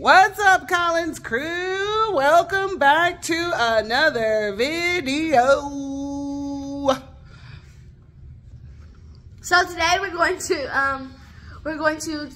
What's up, Collins crew? Welcome back to another video. So today we're going to um we're going to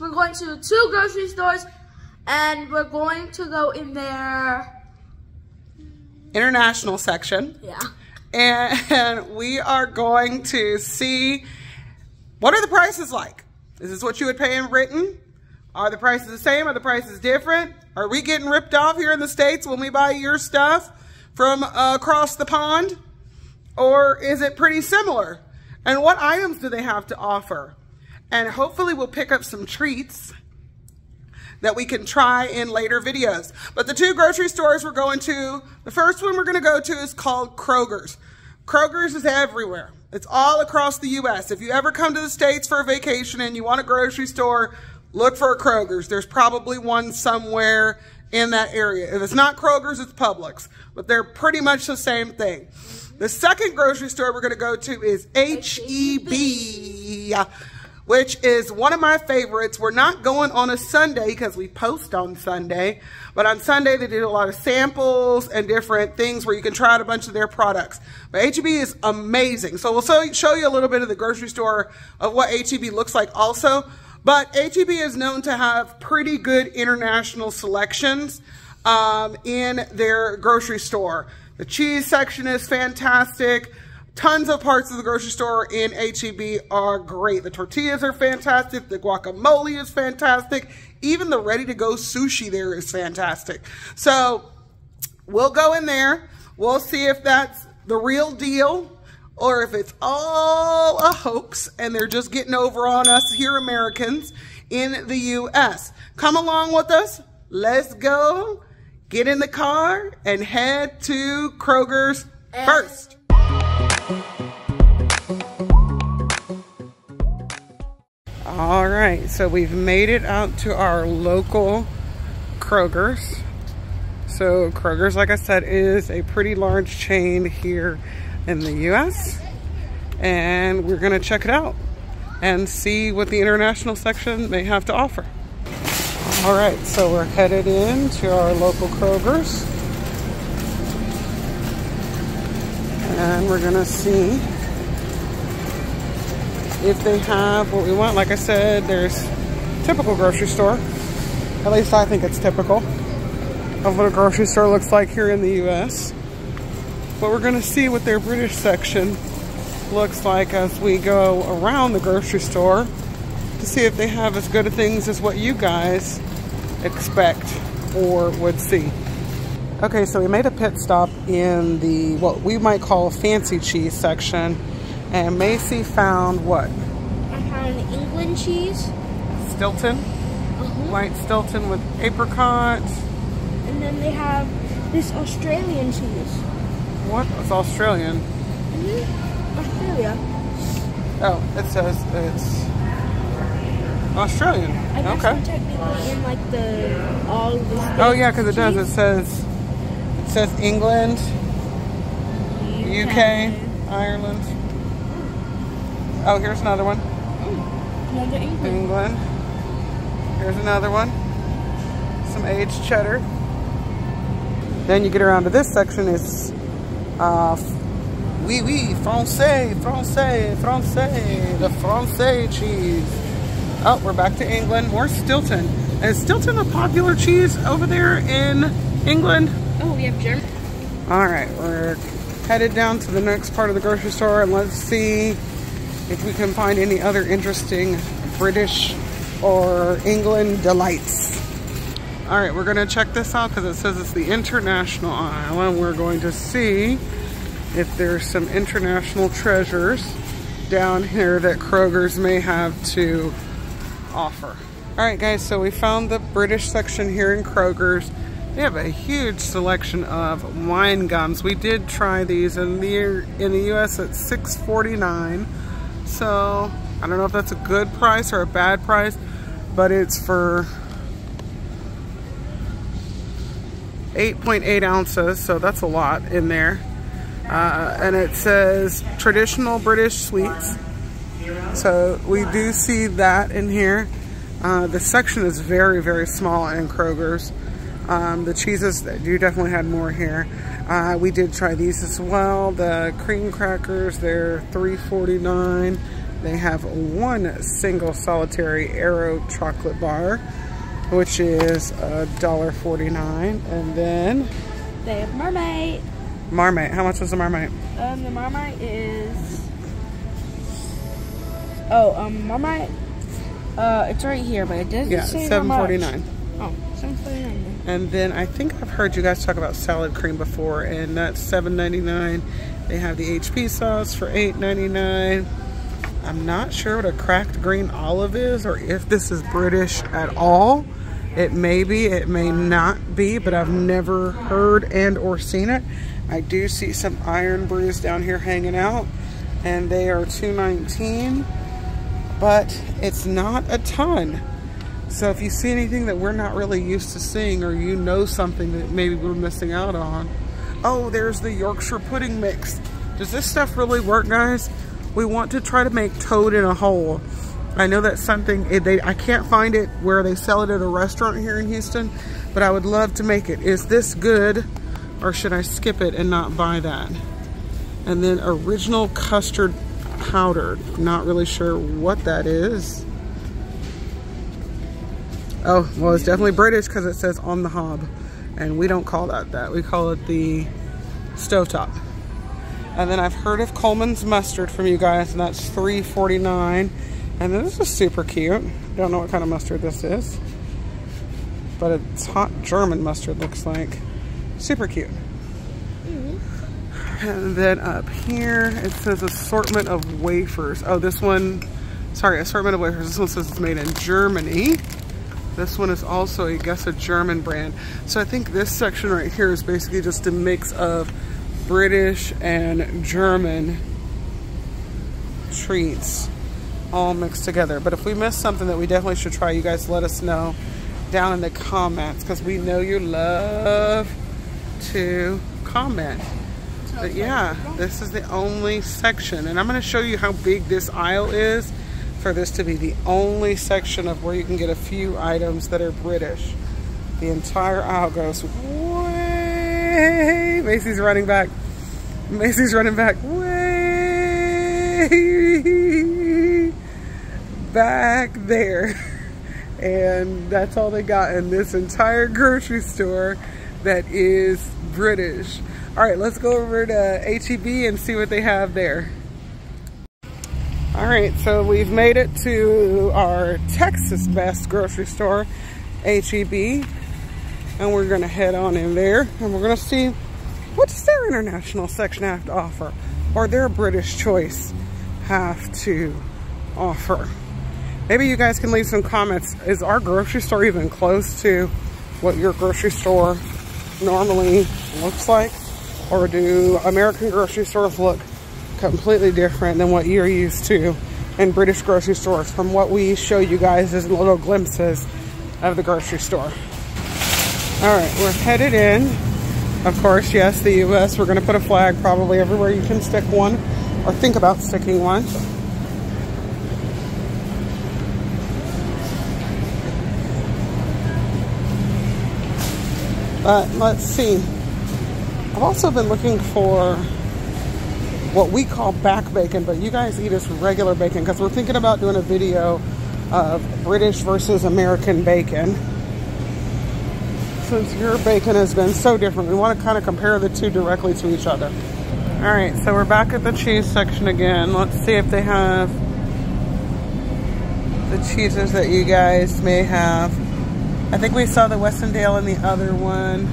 we're going to two grocery stores and we're going to go in their international section. Yeah. And we are going to see what are the prices like? Is this what you would pay in Britain? Are the prices the same? Are the prices different? Are we getting ripped off here in the States when we buy your stuff from uh, across the pond? Or is it pretty similar? And what items do they have to offer? And hopefully we'll pick up some treats that we can try in later videos. But the two grocery stores we're going to, the first one we're gonna go to is called Kroger's. Kroger's is everywhere. It's all across the U.S. If you ever come to the States for a vacation and you want a grocery store, look for a Kroger's. There's probably one somewhere in that area. If it's not Kroger's, it's Publix, but they're pretty much the same thing. The second grocery store we're going to go to is H-E-B, which is one of my favorites. We're not going on a Sunday because we post on Sunday, but on Sunday they did a lot of samples and different things where you can try out a bunch of their products. But H-E-B is amazing. So we'll show you a little bit of the grocery store of what H-E-B looks like also. But HEB is known to have pretty good international selections um, in their grocery store. The cheese section is fantastic. Tons of parts of the grocery store in HEB are great. The tortillas are fantastic. The guacamole is fantastic. Even the ready-to-go sushi there is fantastic. So we'll go in there. We'll see if that's the real deal or if it's all a hoax and they're just getting over on us here Americans in the U.S. Come along with us. Let's go. Get in the car and head to Kroger's first. All right, so we've made it out to our local Kroger's. So Kroger's, like I said, is a pretty large chain here in the US and we're gonna check it out and see what the international section may have to offer. All right, so we're headed in to our local Kroger's and we're gonna see if they have what we want. Like I said, there's typical grocery store. At least I think it's typical of what a grocery store looks like here in the US. But we're gonna see what their British section looks like as we go around the grocery store to see if they have as good of things as what you guys expect or would see. Okay, so we made a pit stop in the, what we might call fancy cheese section. And Macy found what? I found England cheese. Stilton. Uh -huh. White Stilton with apricot. And then they have this Australian cheese. What? It's Australian. Mm -hmm. Australia. Oh, it says it's Australian. I guess okay. technically in like the all the Oh yeah, because it does. It says it says England, UK, UK Ireland. Oh, here's another one. Another England. England. Here's another one. Some aged cheddar. Then you get around to this section. It's uh, oui, oui, français, français, français, the français cheese. Oh, we're back to England. More Stilton. Is Stilton a popular cheese over there in England? Oh, we have German. All right, we're headed down to the next part of the grocery store and let's see if we can find any other interesting British or England delights. All right, we're gonna check this out because it says it's the international aisle and we're going to see if there's some international treasures down here that Kroger's may have to offer. All right, guys, so we found the British section here in Kroger's. They have a huge selection of wine gums. We did try these in the in the U.S. at $6.49. So I don't know if that's a good price or a bad price, but it's for 8.8 ounces, so that's a lot in there. Uh, and it says traditional British sweets. So we do see that in here. Uh, the section is very, very small in Kroger's. Um, the cheeses, you definitely had more here. Uh, we did try these as well. The cream crackers, they're $3.49. They have one single solitary Aero chocolate bar, which is $1.49. And then... They have Marmite. Marmite. How much was the Marmite? Um, the Marmite is... Oh, um, Marmite... Uh, it's right here, but it doesn't yeah, say seven forty nine. Oh, seven forty nine. And then I think I've heard you guys talk about salad cream before, and that's seven ninety nine. They have the HP sauce for eight ninety nine. I'm not sure what a cracked green olive is, or if this is British at all. It may be, it may not be, but I've never heard and or seen it. I do see some Irn-Brus down here hanging out, and they are two nineteen but it's not a ton. So if you see anything that we're not really used to seeing or you know something that maybe we're missing out on, oh, there's the Yorkshire pudding mix. Does this stuff really work, guys? We want to try to make toad in a hole. I know that's something, they, I can't find it where they sell it at a restaurant here in Houston, but I would love to make it. Is this good or should I skip it and not buy that? And then original custard powder. Not really sure what that is. Oh, well, it's definitely British because it says on the hob. And we don't call that that. We call it the stovetop. And then I've heard of Colman's mustard from you guys, and that's $3.49. And this is super cute. Don't know what kind of mustard this is. But it's hot German mustard, looks like. Super cute. Mm-hmm. And then up here, it says assortment of wafers. Oh, this one, sorry, assortment of wafers. This one says it's made in Germany. This one is also, I guess, a German brand. So I think this section right here is basically just a mix of British and German treats all mixed together. But if we missed something that we definitely should try, you guys let us know down in the comments because we know you love to comment. But yeah, this is the only section. And I'm going to show you how big this aisle is for this to be the only section of where you can get a few items that are British. The entire aisle goes way. Macy's running back. Macy's running back way back there. And that's all they got in this entire grocery store that is British. All right, let's go over to HEB and see what they have there. All right, so we've made it to our Texas best grocery store, HEB, and we're gonna head on in there and we're gonna see what's their international section have to offer or their British choice have to offer. Maybe you guys can leave some comments. Is our grocery store even close to what your grocery store normally looks like? Or do American grocery stores look completely different than what you're used to in British grocery stores from what we show you guys as little glimpses of the grocery store. All right, we're headed in. Of course, yes, the U.S. We're going to put a flag probably everywhere you can stick one or think about sticking one. But let's see. I've also been looking for what we call back bacon, but you guys eat as regular bacon because we're thinking about doing a video of British versus American bacon. Since your bacon has been so different, we want to kind of compare the two directly to each other. All right, so we're back at the cheese section again. Let's see if they have the cheeses that you guys may have. I think we saw the Wensleydale in the other one.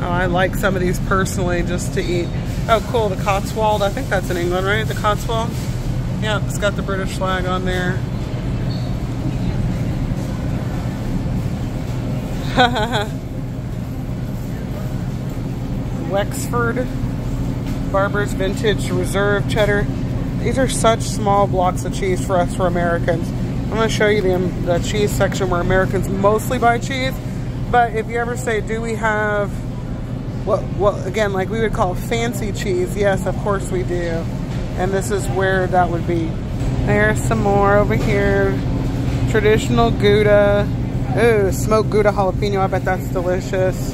Oh, I like some of these personally just to eat. Oh, cool, the Cotswold. I think that's in England, right? The Cotswold? Yeah, it's got the British flag on there. Wexford Barber's Vintage Reserve Cheddar. These are such small blocks of cheese for us for Americans. I'm going to show you the, the cheese section where Americans mostly buy cheese. But if you ever say, do we have what, what again, like we would call fancy cheese. Yes, of course we do. And this is where that would be. There's some more over here. Traditional Gouda. Ooh, smoked Gouda jalapeno. I bet that's delicious.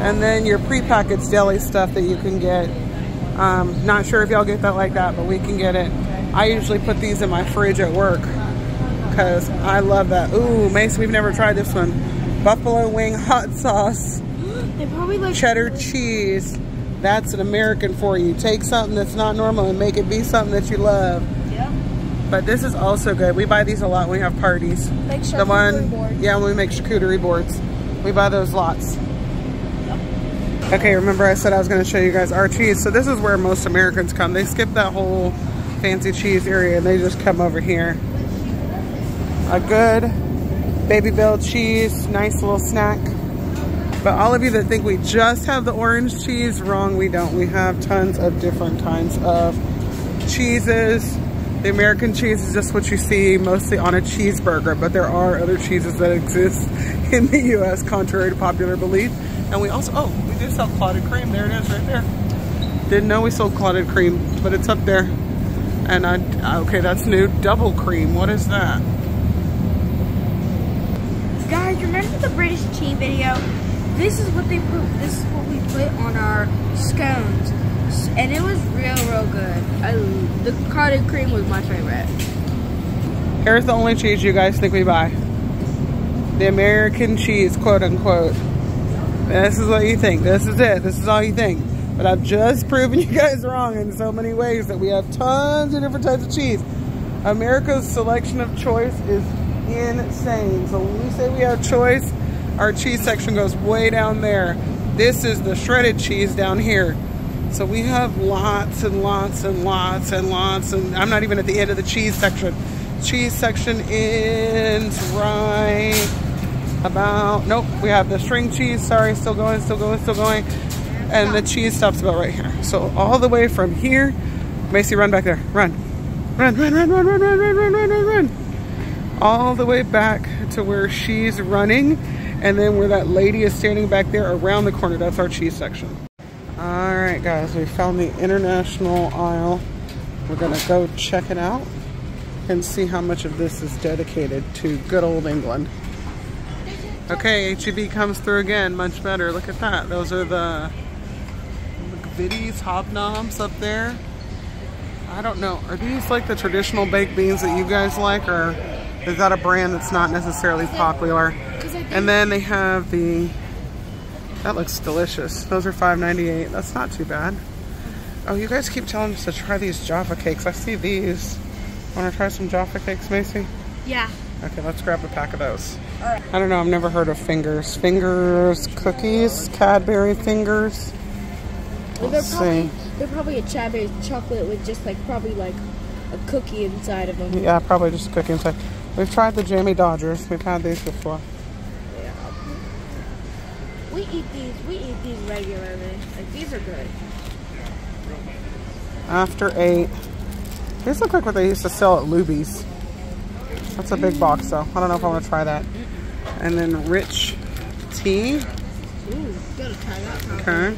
And then your prepackaged deli stuff that you can get. Um, not sure if y'all get that like that, but we can get it. I usually put these in my fridge at work because I love that. Ooh, Mace, we've never tried this one. Buffalo wing hot sauce. They probably like cheddar cheese. That's an American for you. Take something that's not normal and make it be something that you love. Yep. But this is also good. We buy these a lot when we have parties. Like the one, boards. yeah, when we make charcuterie boards. We buy those lots. Okay, remember I said I was going to show you guys our cheese. So this is where most Americans come. They skip that whole fancy cheese area and they just come over here. A good Babybel cheese, nice little snack. But all of you that think we just have the orange cheese, wrong, we don't. We have tons of different kinds of cheeses. The American cheese is just what you see mostly on a cheeseburger, but there are other cheeses that exist in the US, contrary to popular belief. And we also, oh, we do sell clotted cream. There it is right there. Didn't know we sold clotted cream, but it's up there. And I, okay, that's new. Double cream, what is that? Guys, remember the British tea video? This is what they put. This is what we put on our scones, and it was real, real good. I, the cottage cream was my favorite. Here's the only cheese you guys think we buy. The American cheese, quote unquote. This is what you think. This is it. This is all you think. But I've just proven you guys wrong in so many ways that we have tons of different types of cheese. America's selection of choice is insane. So when we say we have choice, our cheese section goes way down there. This is the shredded cheese down here. So we have lots and lots and lots and lots and I'm not even at the end of the cheese section. Cheese section ends right about, nope, we have the string cheese, sorry, still going, still going, still going. And the cheese stops about right here. So all the way from here, Macy, run back there, run. Run, run, run, run, run, run, run, run, run, run, run. All the way back to where she's running. And then where that lady is standing back there around the corner, that's our cheese section. All right, guys, we found the international aisle. We're gonna go check it out and see how much of this is dedicated to good old England. Okay, HEB comes through again, much better. Look at that. Those are the Viddies, hobnobs up there. I don't know. Are these like the traditional baked beans that you guys like, or is that a brand that's not necessarily popular? And then they have the, that looks delicious. Those are $5.98. That's not too bad. Oh, you guys keep telling us to try these Jaffa cakes. I see these. Want to try some Jaffa cakes, Macy? Yeah. Okay, let's grab a pack of those. I don't know, I've never heard of fingers. Fingers cookies, Cadbury fingers. They're Let's probably see. they're probably a Cadbury chocolate with just like probably like a cookie inside of them. Yeah, probably just a cookie inside. We've tried the Jammy Dodgers. We've had these before. We eat these. We eat these regularly. Like these are good. After eight. These look like what they used to sell at Luby's. That's a big box though. I don't know if I want to try that. And then rich tea. Okay.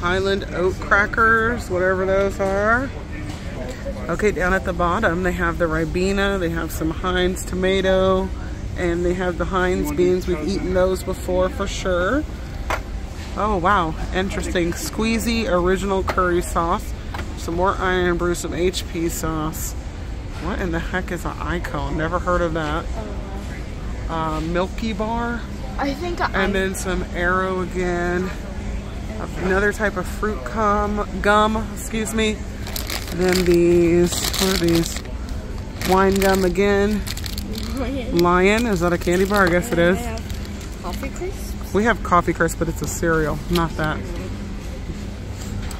Highland oat crackers, whatever those are. Okay, down at the bottom they have the Ribena, they have some Heinz tomato, and they have the Heinz beans. We've eaten those before for sure. Oh wow, interesting. Squeezy original curry sauce. Some more Irn-Bru, some HP sauce. What in the heck is an icon? Never heard of that. Uh, Milky Bar. I think I. And then some Aero again. Another type of fruit gum, gum, excuse me. And then these, what are these? Wine gum again. Lion, is that a candy bar? I guess it is. Have Coffee crisp. We have coffee crisp, but it's a cereal, not that.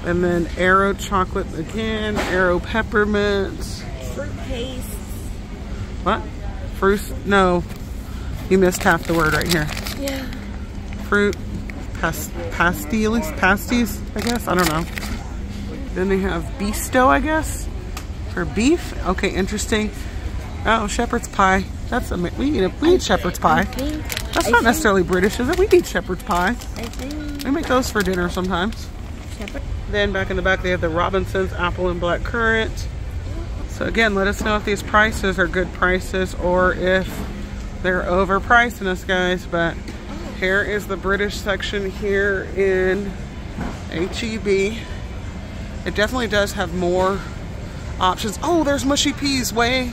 And then Aero chocolate again, Aero peppermint. Fruit paste. What? Fruit? No, you missed half the word right here. Yeah. fruit pas pastilles, pasties, I guess. I don't know. Then they have bisto, I guess, for beef. Okay, interesting. Oh, shepherd's pie. That's a we eat a, we eat shepherd's pie. That's not necessarily British, is it? We eat shepherd's pie. We make those for dinner sometimes. Then back in the back, they have the Robinson's apple and black currant. So again, let us know if these prices are good prices or if they're overpricing us, guys. But here is the British section here in HEB. It definitely does have more options. Oh, there's mushy peas way.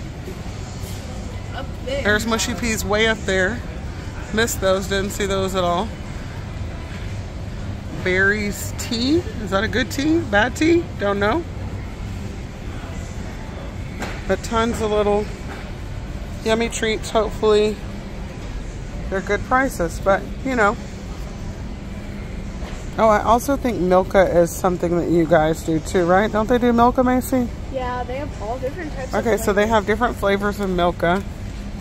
There's mushy peas way up there. Missed those, didn't see those at all. Barry's tea. Is that a good tea? Bad tea? Don't know. But tons of little yummy treats, hopefully. They're good prices, but you know. Oh, I also think Milka is something that you guys do too, right? Don't they do Milka, Macy? Yeah, they have all different types of Okay, so they have different flavors of Milka.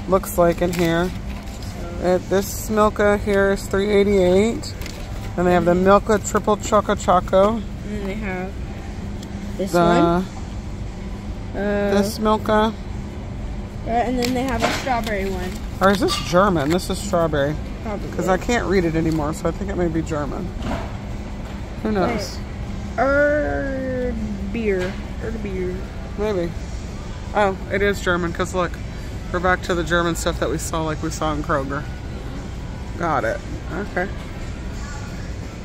Looks like in here. Uh, this Milka here is 388 And they have the Milka Triple Choco Choco. And then they have this The one. Uh, this Milka. yeah, and then they have a strawberry one. Or is this German? This is strawberry. Probably. Because I can't read it anymore, so I think it may be German. Who knows? Erd beer. Beer. Maybe. Oh, it is German, because look, we're back to the German stuff that we saw like we saw in Kroger. Got it. Okay.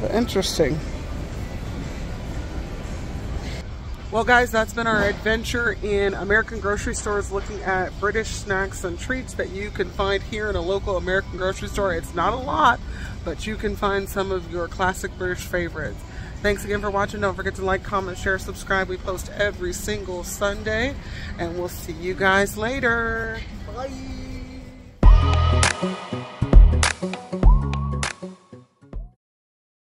But interesting. Well, guys, that's been our adventure in American grocery stores looking at British snacks and treats that you can find here in a local American grocery store. It's not a lot, but you can find some of your classic British favorites. Thanks again for watching. Don't forget to like, comment, share, subscribe. We post every single Sunday, and we'll see you guys later. バイ。